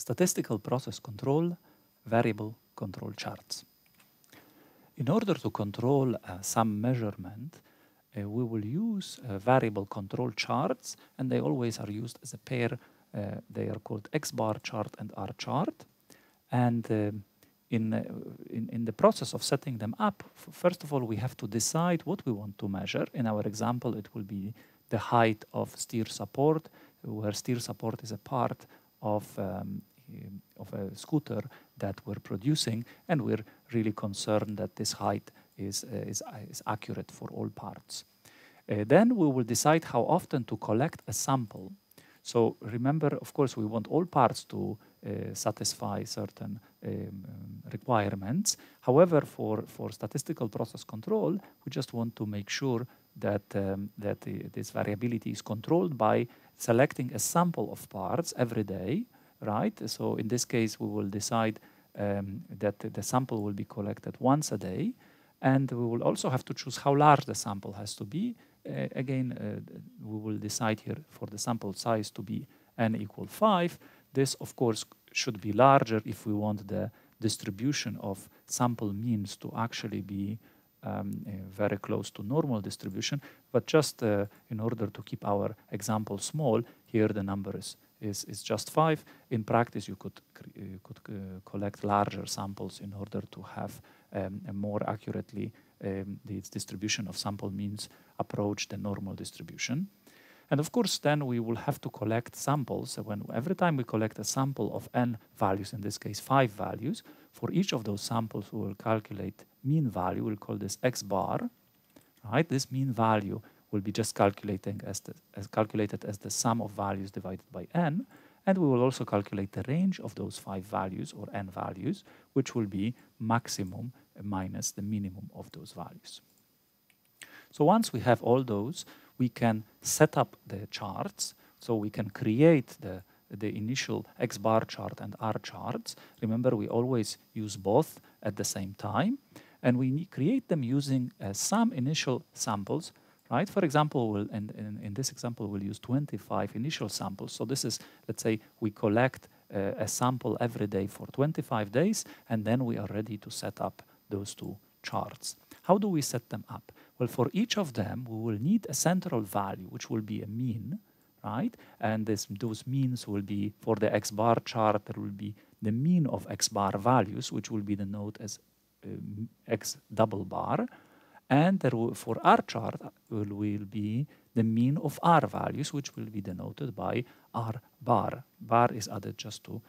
statistical process control, variable control charts. In order to control uh, some measurement, uh, we will use uh, variable control charts, and they always are used as a pair. Uh, they are called X bar chart and R chart. And um, in, uh, in, in, the process of setting them up, first of all, we have to decide what we want to measure. In our example, it will be the height of steer support, where steer support is a part of, um, of a scooter that we're producing, and we're really concerned that this height is, uh, is, uh, is accurate for all parts. Uh, then we will decide how often to collect a sample. So remember, of course, we want all parts to satisfy certain um, um, requirements. However, for, for statistical process control, we just want to make sure that, um, that this variability is controlled by selecting a sample of parts every day, right? So in this case, we will decide um, that the sample will be collected once a day. And we will also have to choose how large the sample has to be. Uh, again, uh, we will decide here for the sample size to be n equal 5. This, of course, should be larger if we want the distribution of sample means to actually be um, uh, very close to normal distribution. But just uh, in order to keep our example small, here the number is, is, is just 5. In practice, you could, you could uh, collect larger samples in order to have um, a more accurately um, the distribution of sample means approach the normal distribution. And of course, then we will have to collect samples. So when every time we collect a sample of n values, in this case five values, for each of those samples we will calculate mean value. We'll call this x bar. Right? This mean value will be just calculating as, the, as calculated as the sum of values divided by n. And we will also calculate the range of those five values or n values, which will be maximum minus the minimum of those values. So once we have all those, we can set up the charts. So we can create the, the initial X bar chart and R charts. Remember, we always use both at the same time. And we create them using uh, some initial samples right? For example, we'll, in, this example, we'll use 25 initial samples. So this is, let's say, we collect uh, a sample every day for 25 days, and then we are ready to set up those two charts. How do we set them up? Well, for each of them, we will need a central value, which will be a mean, right? And this, those means will be, for the X bar chart, there will be the mean of X bar values, which will be denoted as um, X double bar. And will, for R chart will, will be the mean of R values, which will be denoted by R bar. Bar is added just to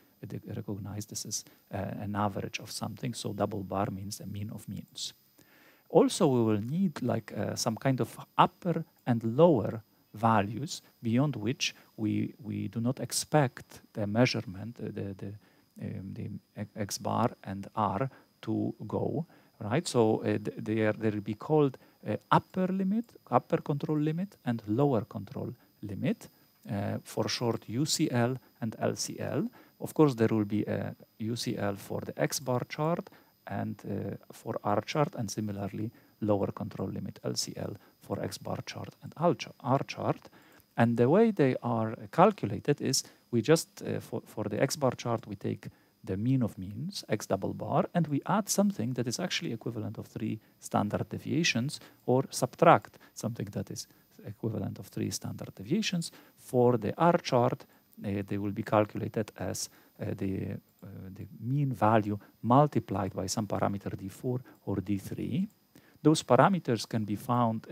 recognize this as uh, an average of something. So double bar means the mean of means. Also, we will need like uh, some kind of upper and lower values beyond which we, we do not expect the measurement, uh, the, the, um, the X bar and R to go, right? So uh, they, are, they will be called uh, upper limit, upper control limit and lower control limit, uh, for short UCL and LCL. Of course, there will be a UCL for the X bar chart and uh, for R chart, and similarly lower control limit LCL for X bar chart and R chart. And the way they are calculated is we just, uh, for, for the X bar chart, we take the mean of means, X double bar, and we add something that is actually equivalent of three standard deviations or subtract something that is equivalent of three standard deviations. For the R chart, uh, they will be calculated as uh, the, the mean value multiplied by some parameter d4 or d3. Those parameters can be found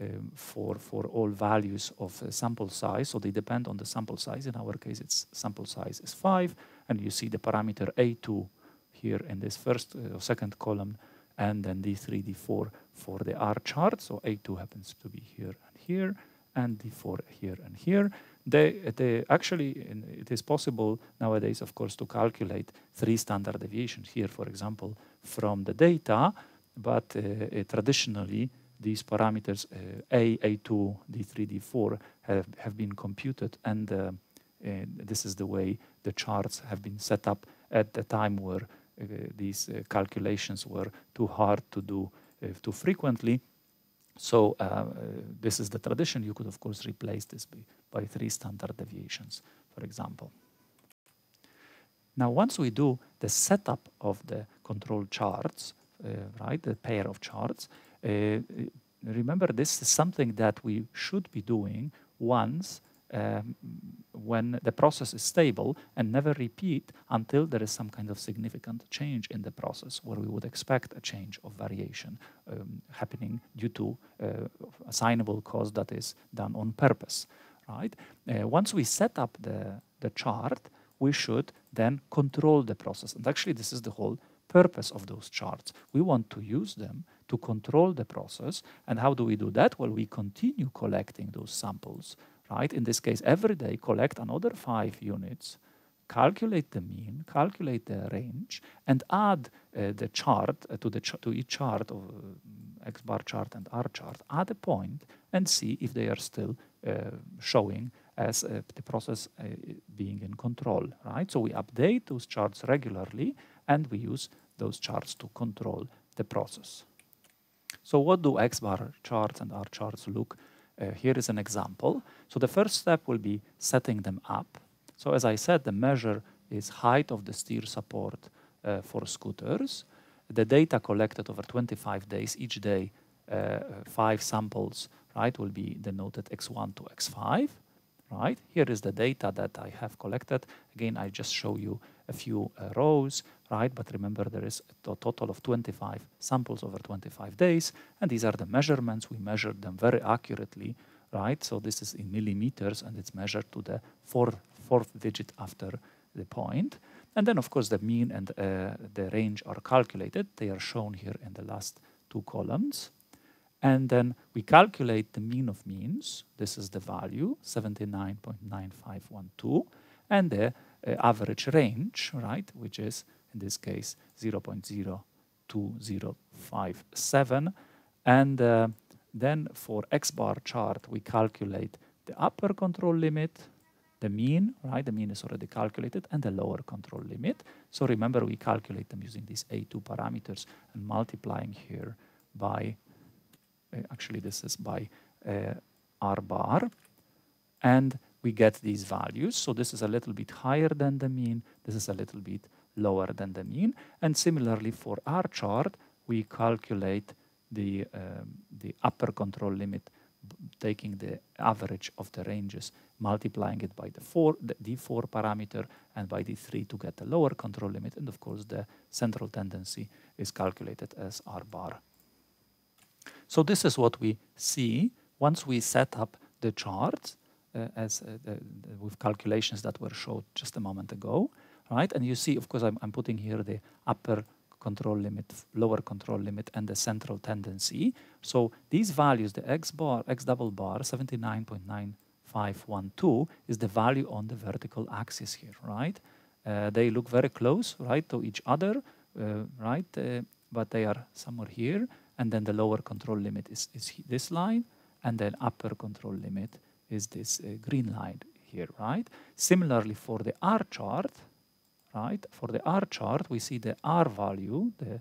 um, for, for all values of uh, sample size. So they depend on the sample size. In our case, its sample size is 5. And you see the parameter A2 here in this first uh, or second column, and then D3, D4 for the R chart. So A2 happens to be here and here, and D4 here and here. They, they actually, it is possible nowadays, of course, to calculate three standard deviations here, for example, from the data, but uh, traditionally, these parameters uh, A, A2, D3, D4 have, have been computed and uh, this is the way the charts have been set up at the time where uh, these uh, calculations were too hard to do uh, too frequently. So this is the tradition. You could, of course, replace this by, three standard deviations, for example. Now, once we do the setup of the control charts, uh, right, the pair of charts, uh, remember this is something that we should be doing once um, when the process is stable and never repeat until there is some kind of significant change in the process where we would expect a change of variation um, happening due to uh, assignable cause that is done on purpose, right? Uh, once we set up the, the chart, we should then control the process. And actually, this is the whole purpose of those charts. We want to use them to control the process. And how do we do that? Well, we continue collecting those samples right? In this case, every day collect another five units, calculate the mean, calculate the range, and add uh, the chart uh, to the ch to each chart of uh, X bar chart and R chart, add a point and see if they are still showing as uh, the process uh, being in control, right? So we update those charts regularly and we use those charts to control the process. So what do X bar charts and R charts look uh, here is an example. So the first step will be setting them up. So as I said, the measure is height of the steer support uh, for scooters. The data collected over 25 days, each day uh, five samples, right, will be denoted x1 to x5, right? Here is the data that I have collected. Again, I just show you a few uh, rows, right? But remember, there is a total of 25 samples over 25 days, and these are the measurements. We measured them very accurately, right? So this is in millimeters, and it's measured to the fourth, fourth digit after the point. And then, of course, the mean and uh, the range are calculated. They are shown here in the last two columns. And then we calculate the mean of means. This is the value, 79.9512. And the uh, average range, right, which is in this case 0.02057. And uh, then for X bar chart, we calculate the upper control limit, the mean, right? The mean is already calculated, and the lower control limit. So remember, we calculate them using these A2 parameters and multiplying here by, actually this is by uh, R bar. And we get these values. So this is a little bit higher than the mean. This is a little bit lower than the mean. And similarly for R chart, we calculate the, um, the upper control limit taking the average of the ranges, multiplying it by the, four, the D4 parameter and by D3 to get the lower control limit. And of course, the central tendency is calculated as R bar. So this is what we see once we set up the chart uh, as uh, the, with calculations that were showed just a moment ago, right? And you see, of course, I'm, I'm putting here the upper control limit, lower control limit, and the central tendency. So these values, the x bar, x double bar, 79.9512 is the value on the vertical axis here, right? Uh, they look very close, right, to each other, uh, right? Uh, but they are somewhere here, and then the lower control limit is, is this line, and then upper control limit is this uh, green line here, right? Similarly, for the R chart, right? For the R chart, we see the R value, the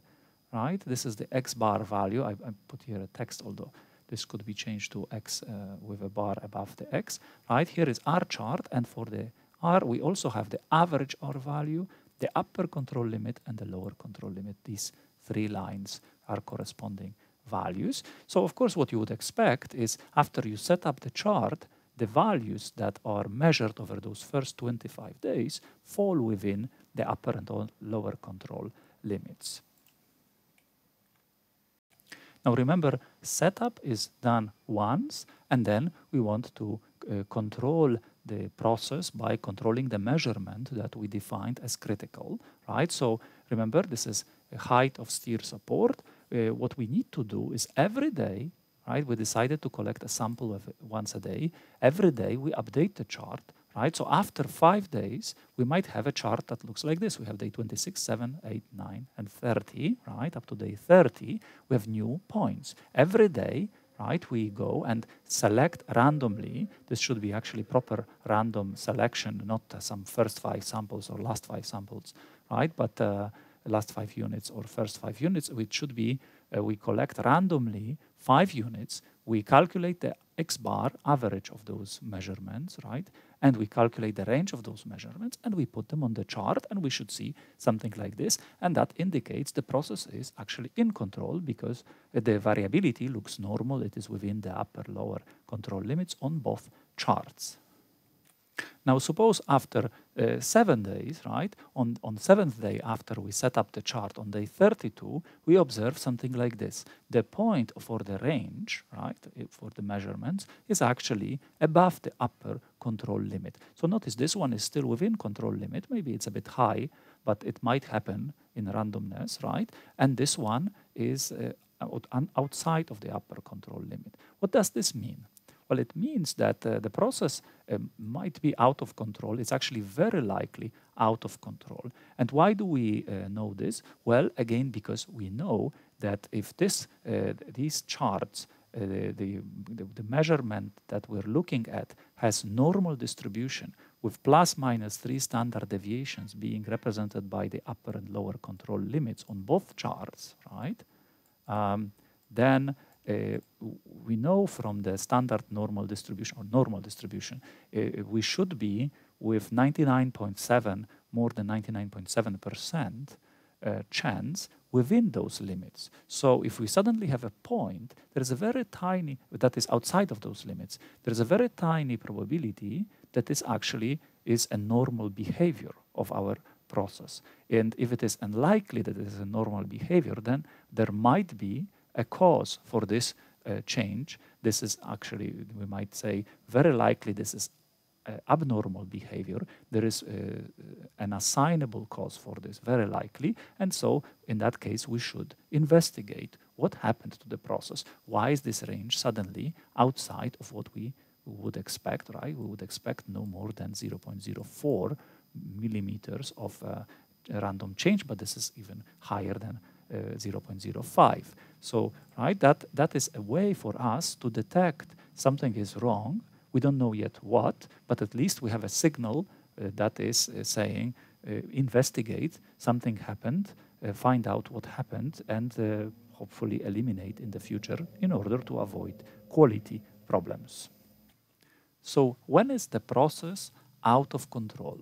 right? This is the X bar value. I, I put here a text, although this could be changed to X uh, with a bar above the X, right? Here is R chart, and for the R, we also have the average R value, the upper control limit, and the lower control limit. These three lines are corresponding values. So, of course, what you would expect is after you set up the chart, the values that are measured over those first 25 days fall within the upper and lower control limits. Now remember, setup is done once, and then we want to uh, control the process by controlling the measurement that we defined as critical, right? So remember, this is a height of steer support. Uh, what we need to do is every day right? We decided to collect a sample of once a day. Every day we update the chart, right? So after five days, we might have a chart that looks like this. We have day 26, 7, 8, 9, and 30, right? Up to day 30, we have new points. Every day, right, we go and select randomly. This should be actually proper random selection, not uh, some first five samples or last five samples, right? But uh, last five units or first five units, which should be uh, we collect randomly five units, we calculate the x bar average of those measurements, right? and we calculate the range of those measurements and we put them on the chart and we should see something like this. And that indicates the process is actually in control because the variability looks normal. It is within the upper lower control limits on both charts now suppose after uh, seven days, right, on, on seventh day after we set up the chart on day 32, we observe something like this. The point for the range, right, for the measurements is actually above the upper control limit. So notice this one is still within control limit. Maybe it's a bit high, but it might happen in randomness, right? And this one is uh, outside of the upper control limit. What does this mean? Well, it means that uh, the process um, might be out of control. It's actually very likely out of control. And why do we uh, know this? Well, again, because we know that if this, uh, these charts, uh, the, the, the, measurement that we're looking at has normal distribution with plus minus three standard deviations being represented by the upper and lower control limits on both charts, right? Um, then uh, we know from the standard normal distribution or normal distribution, uh, we should be with 99.7, more than 99.7% uh, chance within those limits. So if we suddenly have a point, there is a very tiny, that is outside of those limits, there is a very tiny probability that this actually is a normal behavior of our process. And if it is unlikely that it is a normal behavior, then there might be a cause for this uh, change. This is actually, we might say, very likely this is uh, abnormal behavior. There is uh, an assignable cause for this, very likely. And so, in that case, we should investigate what happened to the process. Why is this range suddenly outside of what we would expect, right? We would expect no more than 0.04 millimeters of uh, random change, but this is even higher than 0.05. So, right, that, that is a way for us to detect something is wrong. We don't know yet what, but at least we have a signal uh, that is uh, saying, uh, investigate, something happened, uh, find out what happened, and uh, hopefully eliminate in the future in order to avoid quality problems. So, when is the process out of control?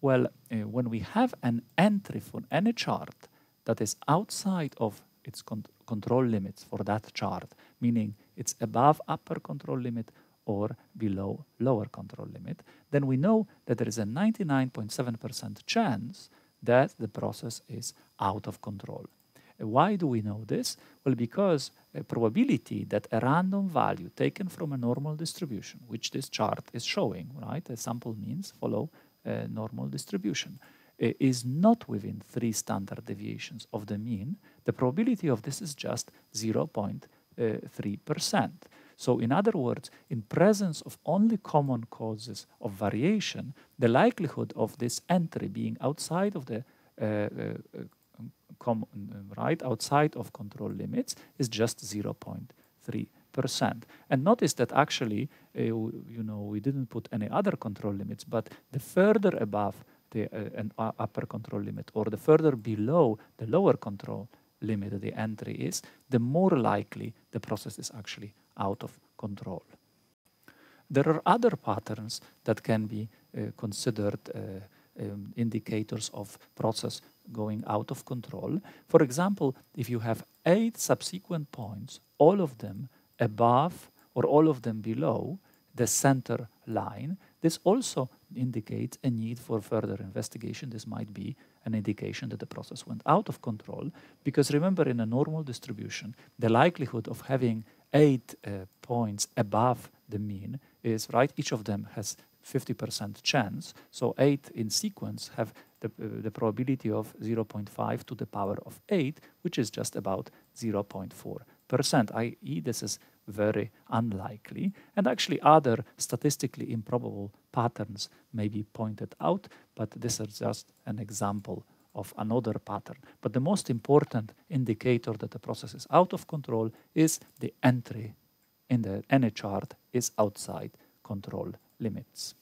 Well, when we have an entry for any chart that is outside of its con control limits for that chart, meaning it's above upper control limit or below lower control limit, then we know that there is a 99.7% chance that the process is out of control. Why do we know this? Well, because a probability that a random value taken from a normal distribution, which this chart is showing, right? A sample means follow a normal distribution is not within three standard deviations of the mean, the probability of this is just 0.3%. So in other words, in presence of only common causes of variation, the likelihood of this entry being outside of the uh, uh, right, outside of control limits is just 0.3%. And notice that actually, uh, you know, we didn't put any other control limits, but the further above the uh, an upper control limit or the further below the lower control limit the entry is, the more likely the process is actually out of control. There are other patterns that can be uh, considered uh, um, indicators of process going out of control. For example, if you have eight subsequent points, all of them above or all of them below the center line, this also indicates a need for further investigation. This might be an indication that the process went out of control. Because remember, in a normal distribution, the likelihood of having eight uh, points above the mean is right. Each of them has 50% chance. So eight in sequence have the, uh, the probability of 0.5 to the power of 8, which is just about 0.4%, i.e. this is very unlikely. And actually other statistically improbable patterns may be pointed out, but this is just an example of another pattern. But the most important indicator that the process is out of control is the entry in the any chart is outside control limits.